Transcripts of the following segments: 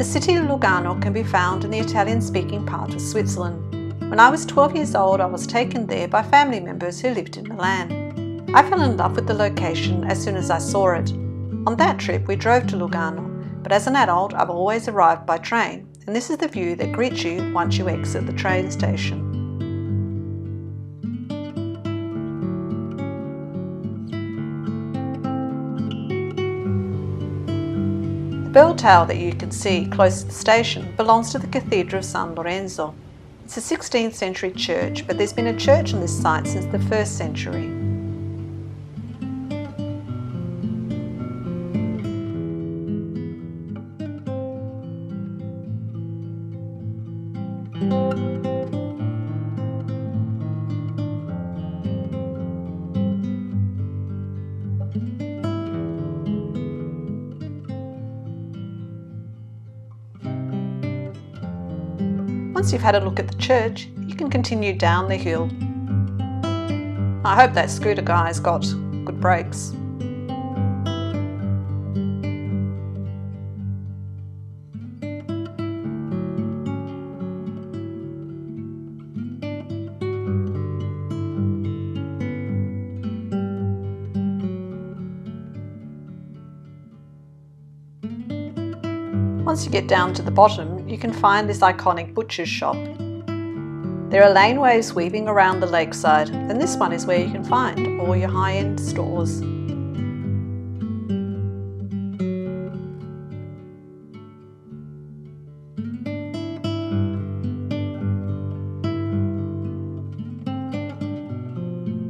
The city of Lugano can be found in the Italian speaking part of Switzerland. When I was 12 years old, I was taken there by family members who lived in Milan. I fell in love with the location as soon as I saw it. On that trip, we drove to Lugano, but as an adult, I've always arrived by train, and this is the view that greets you once you exit the train station. Bell tower that you can see close to the station belongs to the Cathedral of San Lorenzo. It's a 16th century church, but there's been a church on this site since the 1st century. Once you've had a look at the church, you can continue down the hill. I hope that scooter guy's got good brakes. Once you get down to the bottom, you can find this iconic butcher's shop. There are laneways weaving around the lakeside, and this one is where you can find all your high end stores.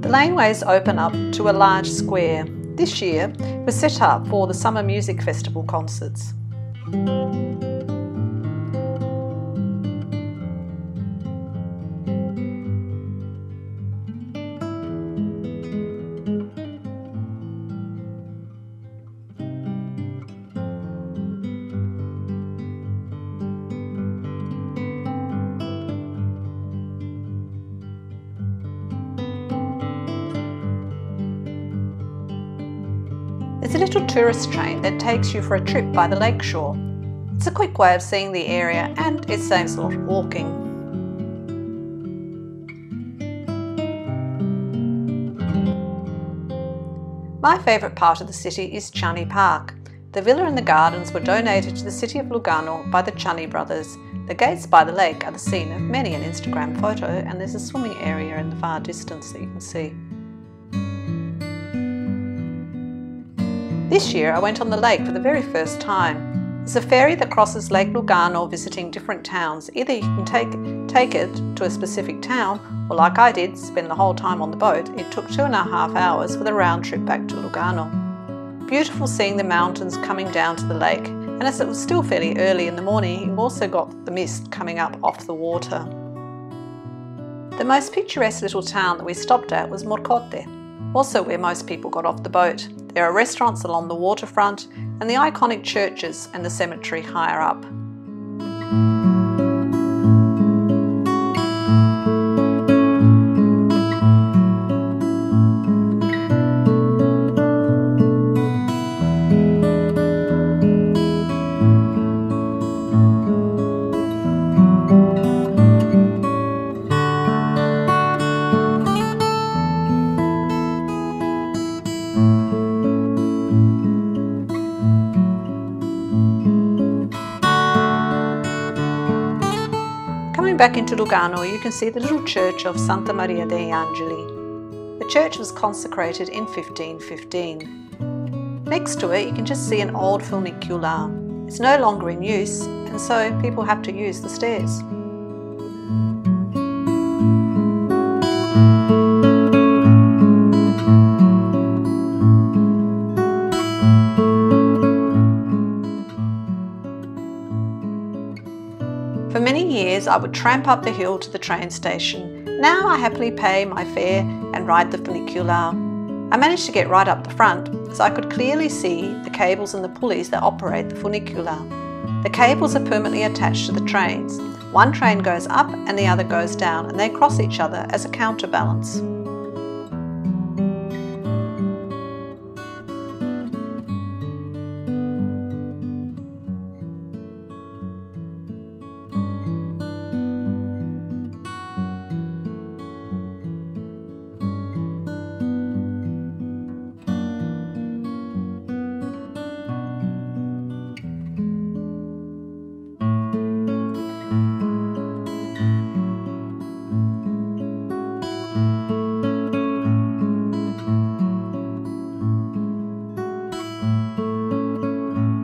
The laneways open up to a large square. This year was set up for the Summer Music Festival concerts. It's a little tourist train that takes you for a trip by the lakeshore. It's a quick way of seeing the area and it saves a lot of walking. My favourite part of the city is Ciani Park. The villa and the gardens were donated to the city of Lugano by the Ciani brothers. The gates by the lake are the scene of many an Instagram photo and there's a swimming area in the far distance that you can see. This year I went on the lake for the very first time. There's a ferry that crosses Lake Lugano visiting different towns. Either you can take, take it to a specific town, or like I did, spend the whole time on the boat. It took two and a half hours for the round trip back to Lugano. Beautiful seeing the mountains coming down to the lake, and as it was still fairly early in the morning, you've also got the mist coming up off the water. The most picturesque little town that we stopped at was Morcote, also where most people got off the boat. There are restaurants along the waterfront and the iconic churches and the cemetery higher up. Back into Lugano, you can see the little church of Santa Maria dei Angeli. The church was consecrated in 1515. Next to it, you can just see an old funicular. It's no longer in use, and so people have to use the stairs. For many years, I would tramp up the hill to the train station. Now I happily pay my fare and ride the funicular. I managed to get right up the front, so I could clearly see the cables and the pulleys that operate the funicular. The cables are permanently attached to the trains. One train goes up and the other goes down, and they cross each other as a counterbalance.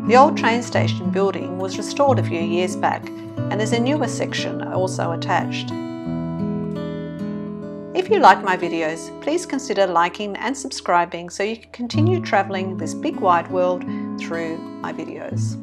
The old train station building was restored a few years back and there's a newer section also attached. If you like my videos, please consider liking and subscribing so you can continue travelling this big wide world through my videos.